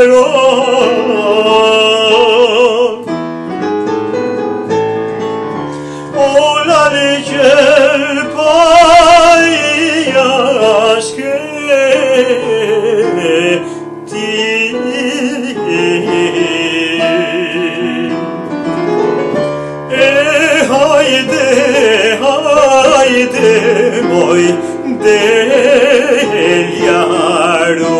parlò o la legge poi e haydi haydi boy del yaro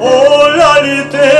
Olarte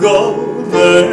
go there.